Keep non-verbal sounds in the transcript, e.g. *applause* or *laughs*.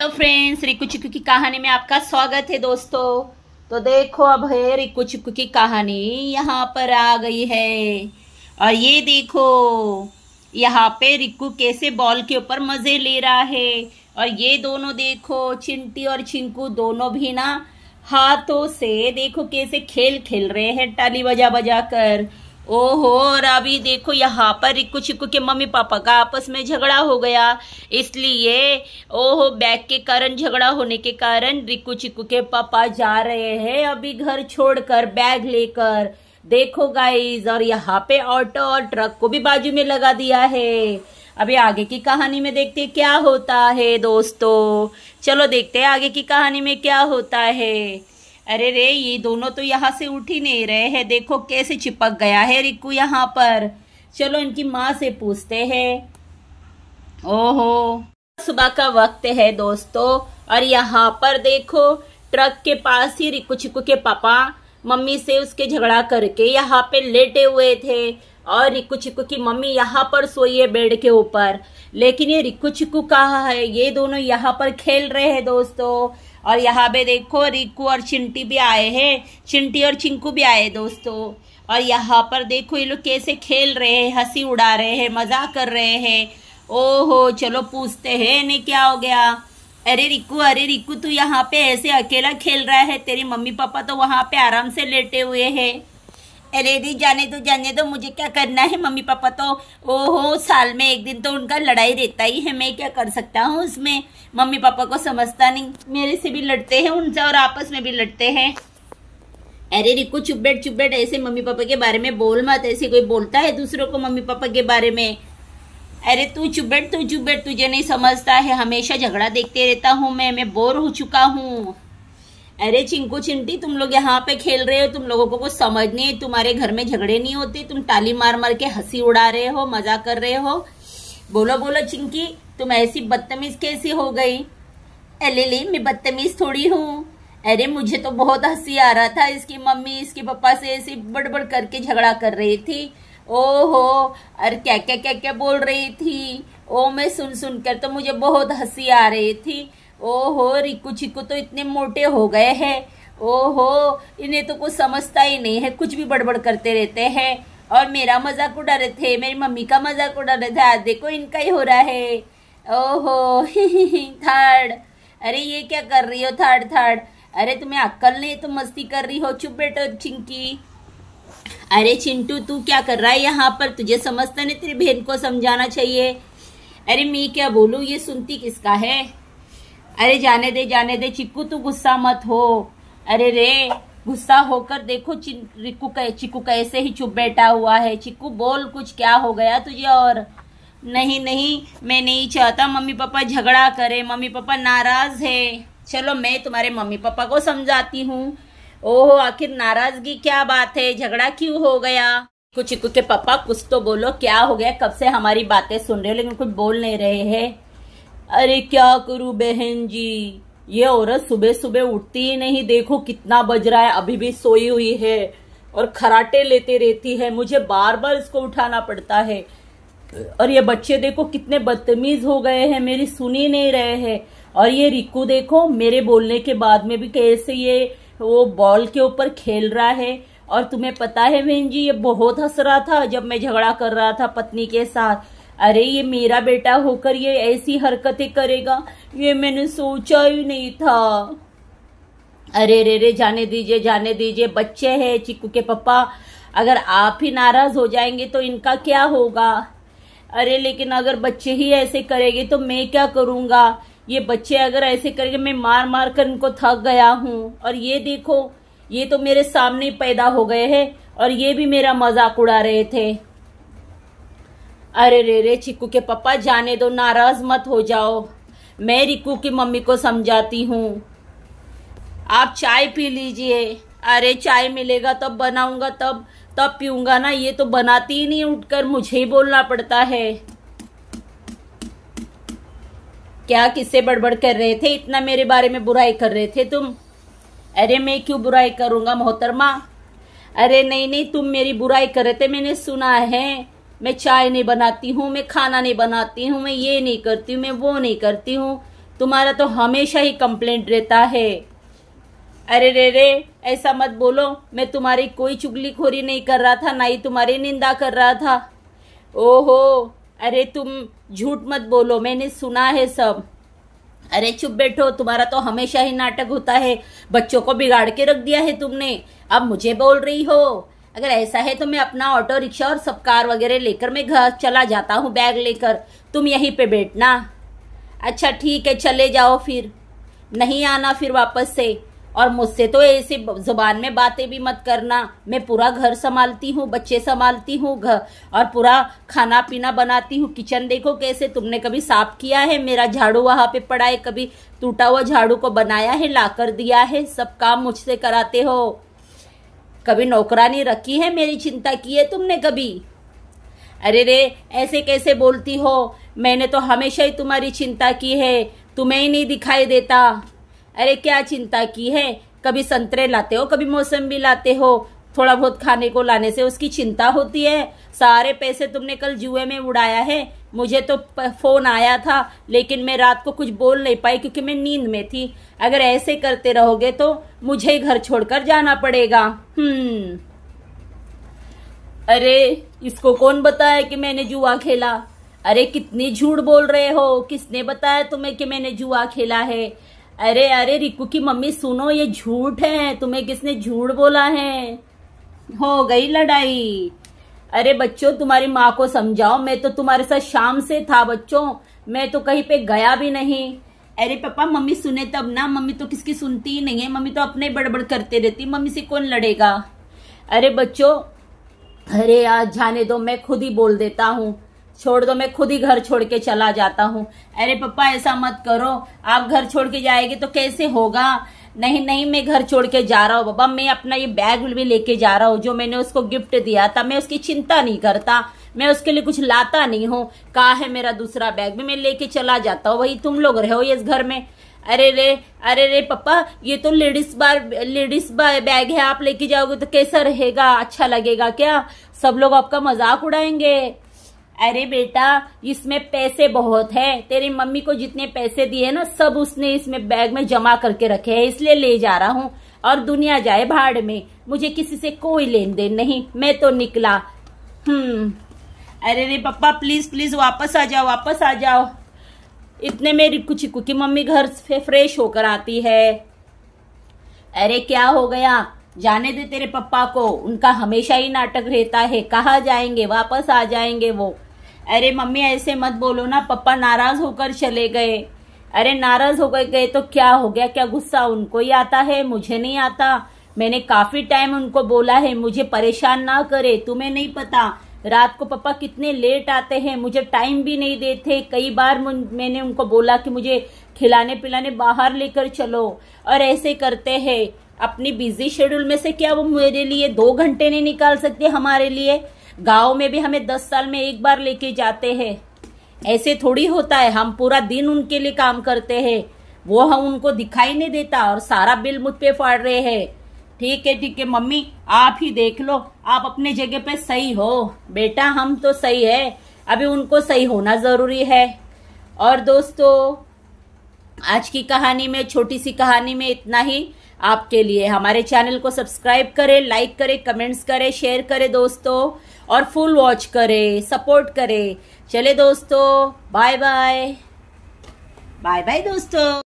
Hello friends Riku chikoo की कहानी में आपका स्वागत है दोस्तों। तो देखो अब है रिकू चिकू की कहानी, यहाँ पर आ गई है। और ये देखो, यहाँ पे रिकू कैसे बॉल के ऊपर मज़े ले रहा है। और ये दोनों देखो, चिंटी और चिंकू दोनों भी ना हाथों से देखो कैसे खेल खेल रहे हैं टाली बजा बजा कर। ओहो और अभी देखो यहाँ पर रिक्कू चिक्कू के मम्मी पापा का आपस में झगड़ा हो गया। इसलिए, ओहो, बैग के कारण झगड़ा होने के कारण रिक्कू चिक्कू के पापा जा रहे हैं अभी घर छोड़कर बैग लेकर। देखो गाइज़ और यहाँ पे ऑटो और ट्रक को भी बाजू में लगा दिया है। अभी आगे की कहानी में देखते क्या होता है, दोस्तों। चलो देखते हैं आगे की कहानी में क्या होता है। अरे रे, ये दोनों तो यहाँ से उठ ही नहीं रहे हैं। देखो कैसे चिपक गया है रिक्कू यहाँ पर। चलो इनकी माँ से पूछते हैं। ओहो, सुबह का वक्त है दोस्तों, और यहाँ पर देखो, ट्रक के पास ही रिक्कू चिक्कू के पापा, मम्मी से उसके झगड़ा करके यहाँ पे लेटे हुए थे, और रिक्कू चिक्कू की मम्मी यहाँ पर सोई है बेड के ऊपर। लेकिन ये रिक्कू चिक्कू कहा है? ये दोनों यहाँ पर खेल रहे हैं दोस्तों। और यहाँ पे देखो, रिकू और चिंटी भी आए हैं। चिंटी और चिंकू भी आए दोस्तों। और यहाँ पर देखो, ये लोग कैसे खेल रहे हैं, हँसी उड़ा रहे हैं, मज़ाक कर रहे हैं। ओहो, चलो पूछते हैं, इन्हें क्या हो गया? अरे रिकू अरे रिकू, तू यहाँ पे ऐसे अकेला खेल रहा है? तेरी मम्मी पापा तो वहाँ पे आराम से लेटे हुए हैं। अरे दी जाने तो जाने तो मुझे क्या करना है? मम्मी पापा तो ओहो, साल में एक दिन तो उनका लड़ाई रहता ही है, मैं क्या कर सकता हूँ उसमें? मम्मी पापा को समझता नहीं। मेरे से भी लड़ते हैं उनसे और आपस में भी लड़ते हैं। अरे रिकू, चुप बैठ चुप बैठ, ऐसे मम्मी पापा के बारे में बोल मत। ऐसे कोई बोलता है दूसरों को मम्मी पापा के बारे में? अरे तू चुप बैठ, तू चुप बैठ, तुझे नहीं समझता है। हमेशा झगड़ा देखते रहता हूँ मैं मैं बोर हो चुका हूँ। अरे चिंकू चिंटी, तुम लोग यहाँ पे खेल रहे हो, तुम लोगों को कुछ समझ नहीं, तुम्हारे घर में झगड़े नहीं होते, तुम टाली मार मार के हँसी उड़ा रहे हो, मज़ा कर रहे हो। बोलो बोलो चिंकी, तुम ऐसी बदतमीज कैसी हो गई? अले ले मैं बदतमीज थोड़ी हूँ। अरे मुझे तो बहुत हँसी आ रहा था, इसकी मम्मी, इसके पापा से ऐसी बड़बड़ करके झगड़ा कर रही थी। ओहो अरे क्या क्या क्या क्या बोल रही थी? ओ, मैं सुन सुन कर तो मुझे बहुत हँसी आ रही थी। ओहो, रिकू चिकू तो इतने मोटे हो गए हैं। ओहो, इन्हें तो कुछ समझता ही नहीं है, कुछ भी बड़बड़ करते रहते हैं। और मेरा मज़ाक उड़ा रहे थे, मेरी मम्मी का मज़ाक उड़ा रहे थे, आज देखो इनका ही हो रहा है। ओहो *laughs* थर्ड अरे, ये क्या कर रही हो थर्ड थर्ड अरे, तुम्हें अक्कल नहीं, तुम मस्ती कर रही हो, चुप बेटो चिंकी। अरे, चिंटू, तू क्या कर रहा है यहाँ पर? तुझे समझता नहीं, तेरी बहन को समझाना चाहिए। अरे, मैं क्या बोलूँ, ये सुनती किसका है? अरे जाने दे जाने दे, चिक्कू, तू गुस्सा मत हो। अरे रे, गुस्सा होकर देखो रिक्कू चिक्कू कैसे ही चुप बैठा हुआ है। चिक्कू, बोल कुछ, क्या हो गया तुझे और? नहीं नहीं, मैं नहीं चाहता मम्मी पापा झगड़ा करे। मम्मी पापा नाराज़ है। चलो, मैं तुम्हारे मम्मी पापा को समझाती हूँ। ओहो, आखिर नाराज़गी क्या बात है? झगड़ा क्यों हो गया? कुछ चिक्कू के पापा, कुछ तो बोलो, क्या हो गया? कब से हमारी बातें सुन रहे हो, लेकिन कुछ बोल नहीं रहे हैं। अरे क्या करूँ बहन जी? ये औरत सुबह सुबह उठती ही नहीं, देखो कितना बज रहा है, अभी भी सोई हुई है और खराटे लेते रहती है। मुझे बार बार इसको उठाना पड़ता है। और ये बच्चे देखो कितने बदतमीज हो गए हैं, मेरी सुनी नहीं रहे हैं। और ये रिकू देखो, मेरे बोलने के बाद में भी कैसे ये, वो बॉल के ऊपर खेल रहा है। और तुम्हें पता है बहन जी, ये बहुत हंस रहा था जब मैं झगड़ा कर रहा था पत्नी के साथ। अरे, ये मेरा बेटा होकर ये ऐसी हरकतें करेगा, ये मैंने सोचा ही नहीं था। अरे, रे रे, जाने दीजिए जाने दीजिए, बच्चे हैं चिक्कू के पापा अगर आप ही नाराज़ हो जाएँगे तो इनका क्या होगा? अरे, लेकिन अगर बच्चे ही ऐसे करेंगे तो मैं क्या करूँगा? ये बच्चे अगर ऐसे करेंगे, मैं मार मार कर इनको थक गया हूँ। और ये देखो, ये तो मेरे सामने पैदा हो गए हैं और ये भी मेरा मज़ाक उड़ा रहे थे। अरे रे रे, चिक्कू के पापा जाने दो, नाराज़ मत हो जाओ। मैं रिकू की मम्मी को समझाती हूँ। आप चाय पी लीजिए। अरे चाय मिलेगा तब बनाऊँगा, तब तब पीऊँगा ना, ये तो बनाती ही नहीं, उठकर मुझे ही बोलना पड़ता है। क्या किससे बड़बड़ कर रहे थे? इतना मेरे बारे में बुराई कर रहे थे तुम। अरे मैं क्यों बुराई करूँगा मोहतरमा? अरे नहीं नहीं, तुम मेरी बुराई कर रहे थे, मैंने सुना है। मैं चाय नहीं बनाती हूँ, मैं खाना नहीं बनाती हूँ, मैं ये नहीं करती हूँ, मैं वो नहीं करती हूँ। तुम्हारा तो हमेशा ही कंप्लेंट रहता है। अरे रे रे, ऐसा मत बोलो, मैं तुम्हारी कोई चुगलीखोरी नहीं कर रहा था, ना ही तुम्हारी निंदा कर रहा था। ओहो, अरे तुम झूठ मत बोलो, मैंने सुना है सब। अरे चुप बैठो, तुम्हारा तो हमेशा ही नाटक होता है, बच्चों को बिगाड़ के रख दिया है तुमने। अब मुझे बोल रही हो अगर ऐसा है तो मैं अपना ऑटो रिक्शा और सब कार वगैरह लेकर मैं घर चला जाता हूँ बैग लेकर। तुम यहीं पे बैठना। अच्छा ठीक है, चले जाओ फिर। नहीं आना फिर वापस से। और मुझसे तो ऐसे ज़ुबान में बातें भी मत करना। मैं पूरा घर संभालती हूँ, बच्चे संभालती हूँ, घर। और पूरा खाना पीना बनाती हूँ। किचन देखो कैसे तुमने कभी साफ़ किया है? मेरा झाड़ू वहाँ पे पड़ा है। कभी टूटा हुआ झाड़ू को बनाया है, लाकर दिया है। सब काम मुझसे कराते हो। कभी नौकरानी रखी है मेरी चिंता की है तुमने कभी? अरे रे, ऐसे कैसे बोलती हो? मैंने तो हमेशा ही तुम्हारी चिंता की है, तुम्हें ही नहीं दिखाई देता। अरे क्या चिंता की है? कभी संतरे लाते हो, कभी मौसमी लाते हो। थोड़ा बहुत खाने को लाने से उसकी चिंता होती है। सारे पैसे तुमने कल जुए में उड़ाया है। मुझे तो फ़ोन आया था, लेकिन मैं रात को कुछ बोल नहीं पाई क्योंकि मैं नींद में थी। अगर ऐसे करते रहोगे तो मुझे ही घर छोड़कर जाना पड़ेगा। हम्म। अरे, इसको कौन बताया कि मैंने जुआ खेला? अरे, कितनी झूठ बोल रहे हो? किसने बताया तुम्हें कि मैंने जुआ खेला है? अरे अरे, रिकू की मम्मी, सुनो, ये झूठ है। तुम्हें किसने झूठ बोला है? हो गई लड़ाई। अरे बच्चों, तुम्हारी माँ को समझाओ, मैं तो तुम्हारे साथ शाम से था बच्चों, मैं तो कहीं पे गया भी नहीं। अरे पापा, मम्मी सुने तब ना, मम्मी तो किसकी सुनती ही नहीं है, मम्मी तो अपने बड़बड़ करते रहती, मम्मी से कौन लड़ेगा? अरे बच्चों, अरे आज जाने दो, मैं खुद ही बोल देता हूँ, छोड़ दो, मैं खुद ही घर छोड़ के चला जाता हूँ। अरे पापा, ऐसा मत करो, आप घर छोड़ के जाएँगे तो कैसे होगा? नहीं नहीं, मैं घर छोड़ के जा रहा हूँ बाबा, मैं अपना ये बैग भी लेके जा रहा हूँ, जो मैंने उसको गिफ्ट दिया था, मैं उसकी चिंता नहीं करता, मैं उसके लिए कुछ लाता नहीं हूँ। कहा है मेरा दूसरा बैग? भी मैं लेके चला जाता हूँ, वही तुम लोग रहो इस घर में। अरे रे अरे रे पापा, ये तो लेडीज़ बार लेडीज़ बैग है, आप लेके जाओगे तो कैसा रहेगा? अच्छा लगेगा क्या? सब लोग आपका मज़ाक उड़ाएँगे। अरे बेटा, इसमें पैसे बहुत है। तेरी मम्मी को जितने पैसे दिए ना, सब उसने इसमें बैग में जमा करके रखे है, इसलिए ले जा रहा हूँ। और दुनिया जाए भाड़ में, मुझे किसी से कोई लेन देन नहीं, मैं तो निकला। हम्म। अरे रे पापा प्लीज़ प्लीज़ वापस आ जाओ, वापस आ जाओ। इतने मेरी कुछ की मम्मी घर से फ्रेश होकर आती है। अरे क्या हो गया? जाने दे तेरे पप्पा को। उनका हमेशा ही नाटक रहता है। कहा जाएँगे? वापस आ जाएँगे वो। अरे मम्मी, ऐसे मत बोलो ना, पप्पा नाराज़ होकर चले गए। अरे नाराज़ होकर गए तो क्या हो गया? क्या गुस्सा उनको ही आता है? मुझे नहीं आता। मैंने काफ़ी टाइम उनको बोला है, मुझे परेशान ना करे, तुम्हें नहीं पता। रात को पापा कितने लेट आते हैं, मुझे टाइम भी नहीं देते। कई बार मैंने उनको बोला कि मुझे खिलाने पिलाने बाहर लेकर चलो। और ऐसे करते हैं। अपनी बिज़ी शेड्यूल में से क्या वो मेरे लिए दो घंटे नहीं निकाल सकते हमारे लिए? गाँव में भी हमें दस साल में एक बार लेके जाते हैं। ऐसे थोड़ी होता है, हम पूरा दिन उनके लिए काम करते हैं। वो हम उनको दिखाई नहीं देता और सारा बिल मुझ पे फाड़ रहे हैं। ठीक है ठीक है, मम्मी, आप ही देख लो, आप अपने जगह पे सही हो। बेटा, हम तो सही है। अभी उनको सही होना ज़रूरी है। और दोस्तों, आज की कहानी में, छोटी सी कहानी में इतना ही। आपके लिए। हमारे चैनल को सब्सक्राइब करें लाइक करें कमेंट्स करें शेयर करें दोस्तों, और फुल वॉच करें सपोर्ट करें। चले दोस्तों बाय बाय बाय बाय दोस्तों।